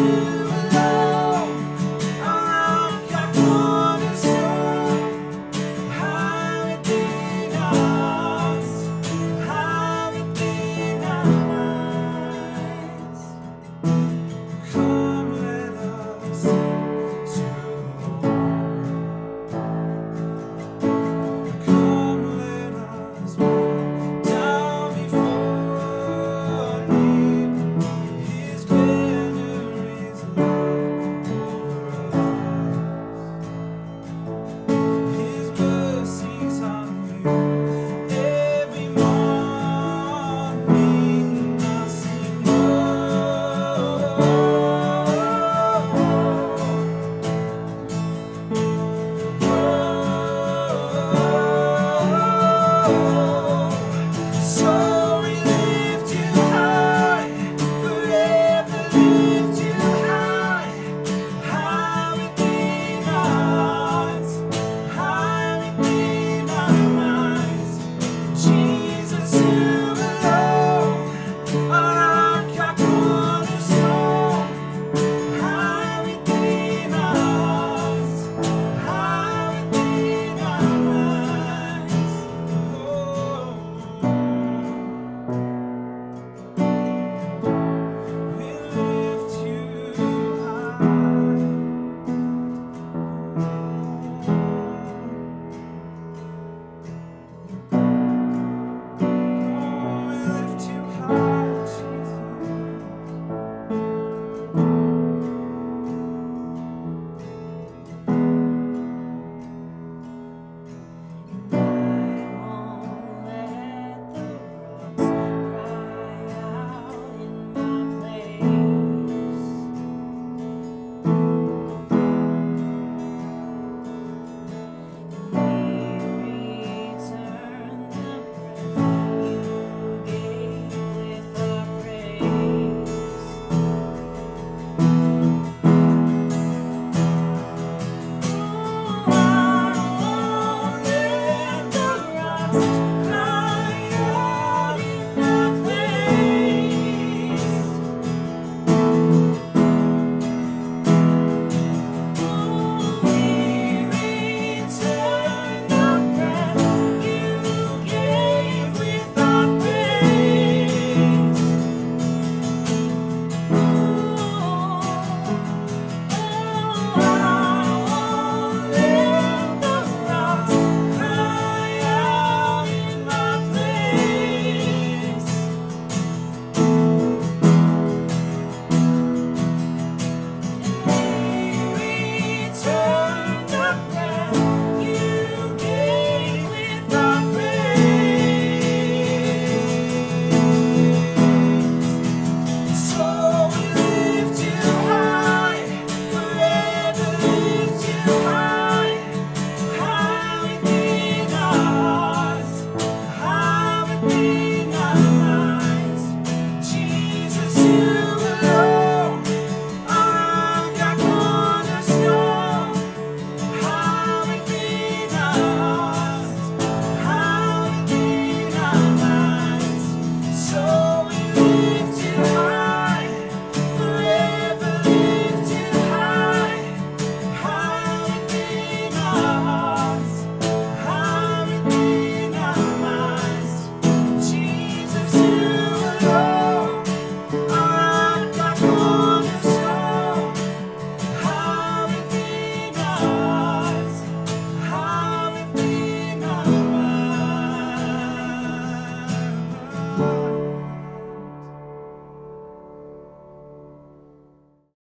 you.